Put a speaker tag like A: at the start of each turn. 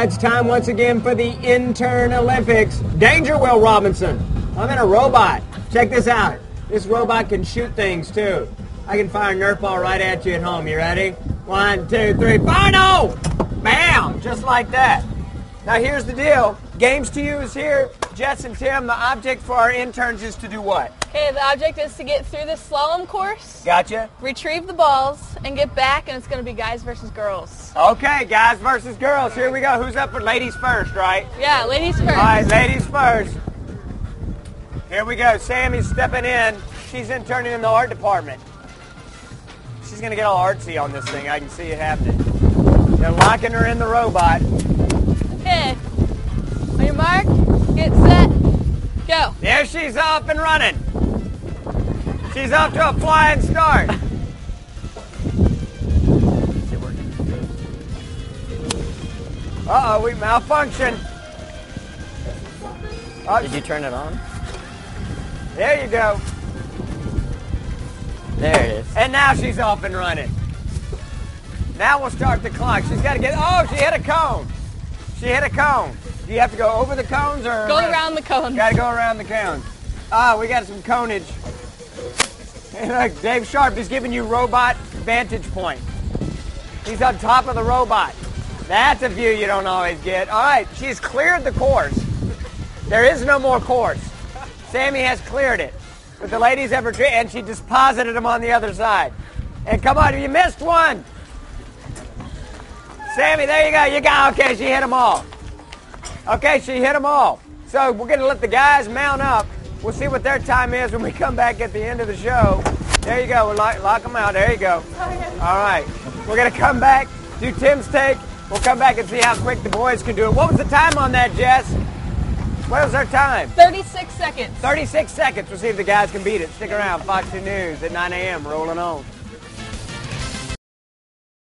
A: It's time once again for the intern Olympics. Danger, Will Robinson. I'm in a robot. Check this out. This robot can shoot things too. I can fire a Nerf ball right at you at home. You ready? One, two, three, fire! No! Bam! Just like that. Now here's the deal. Games to use here. Jess and Tim, the object for our interns is to do what?
B: Okay, the object is to get through the slalom course,
A: Gotcha?
B: retrieve the balls, and get back, and it's going to be guys versus girls.
A: Okay, guys versus girls. Here we go. Who's up for ladies first, right?
B: Yeah, ladies first.
A: All right, ladies first. Here we go. Sammy's stepping in. She's interning in the art department. She's gonna get all artsy on this thing. I can see it happening. They're locking her in the robot.
B: Okay. On your mark, get set, go.
A: There she's up and running. She's off to a flying start. Uh oh, we malfunction. Oh,
C: Did you turn it on?
A: there you go.
C: There it is.
A: And now she's off and running. Now we'll start the clock. She's got to get. Oh, she hit a cone. She hit a cone. Do you have to go over the cones or
B: Go around the cone.
A: Got to go around the cones. Ah, we got some conage. Hey, look, Dave Sharp is giving you robot vantage point. He's on top of the robot. That's a view you don't always get. All right, she's cleared the course. There is no more course. Sammy has cleared it. But the ladies have retreated, and she deposited them on the other side. And come on, you missed one. Sammy, there you go. You got okay. She hit them all. Okay, she hit them all. So we're going to let the guys mount up. We'll see what their time is when we come back at the end of the show. There you go. We'll lock, lock them out. There you go. All right. We're going to come back, do Tim's take. We'll come back and see how quick the boys can do it. What was the time on that, Jess? What was our time?
B: 36 seconds.
A: 36 seconds. We'll see if the guys can beat it. Stick around. Fox 2 News at 9 a.m. Rolling on.